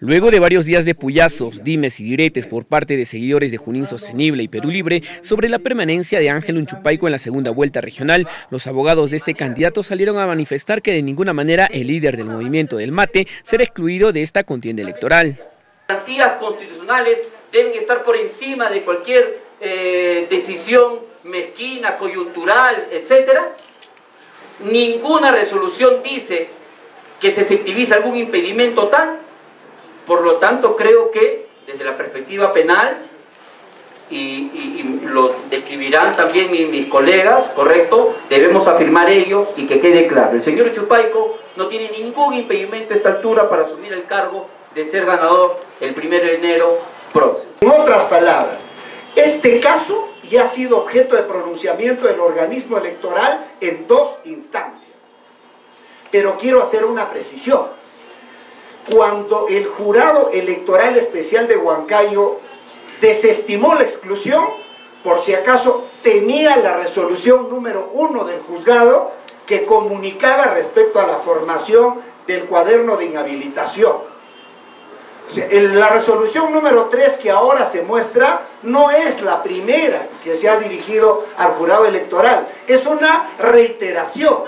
Luego de varios días de puyazos, dimes y diretes por parte de seguidores de Junín Sostenible y Perú Libre sobre la permanencia de Ángel Unchupaico en la segunda vuelta regional, los abogados de este candidato salieron a manifestar que de ninguna manera el líder del movimiento del mate será excluido de esta contienda electoral. Las garantías constitucionales deben estar por encima de cualquier eh, decisión mezquina, coyuntural, etc. Ninguna resolución dice que se efectiviza algún impedimento tal por lo tanto, creo que desde la perspectiva penal, y, lo describirán también mis, colegas, ¿correcto? Debemos afirmar ello y que quede claro. El señor Chupaico no tiene ningún impedimento a esta altura para asumir el cargo de ser ganador el 1 de enero próximo. En otras palabras, este caso ya ha sido objeto de pronunciamiento del organismo electoral en dos instancias. Pero quiero hacer una precisión cuando el jurado electoral especial de Huancayo desestimó la exclusión, por si acaso tenía la resolución número uno del juzgado que comunicaba respecto a la formación del cuaderno de inhabilitación. La resolución número 3 que ahora se muestra no es la primera que se ha dirigido al jurado electoral, es una reiteración.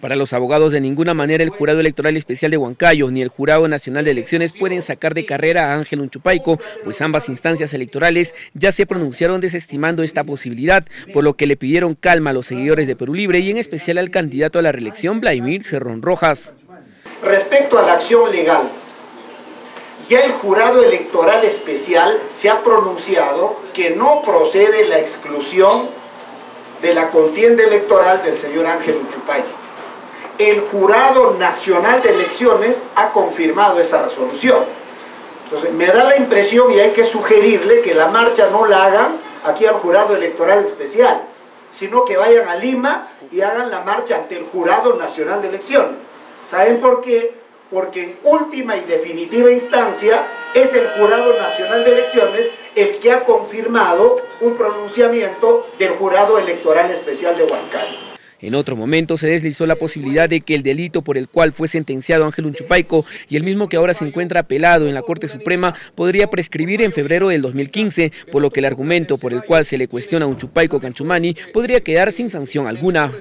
Para los abogados, de ninguna manera el Jurado Electoral Especial de Huancayo ni el Jurado Nacional de Elecciones pueden sacar de carrera a Ángel Unchupaico, pues ambas instancias electorales ya se pronunciaron desestimando esta posibilidad, por lo que le pidieron calma a los seguidores de Perú Libre y en especial al candidato a la reelección, Vladimir Cerrón Rojas. Respecto a la acción legal, ya el Jurado Electoral Especial se ha pronunciado que no procede la exclusión de la contienda electoral del señor Ángel Unchupaico el Jurado Nacional de Elecciones ha confirmado esa resolución. Entonces, me da la impresión y hay que sugerirle que la marcha no la hagan aquí al Jurado Electoral Especial, sino que vayan a Lima y hagan la marcha ante el Jurado Nacional de Elecciones. ¿Saben por qué? Porque en última y definitiva instancia es el Jurado Nacional de Elecciones el que ha confirmado un pronunciamiento del Jurado Electoral Especial de Huancayo. En otro momento se deslizó la posibilidad de que el delito por el cual fue sentenciado Ángel Unchupaico y el mismo que ahora se encuentra apelado en la Corte Suprema podría prescribir en febrero del 2015, por lo que el argumento por el cual se le cuestiona a Unchupaico Canchumani podría quedar sin sanción alguna.